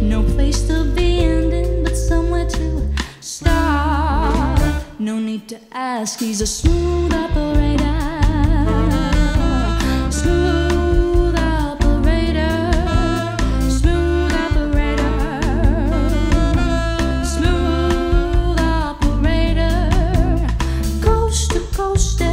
No place to be ending, but somewhere to start. No need to ask, he's a smooth operator. Smooth operator. Smooth operator. Smooth operator. Coast to coast.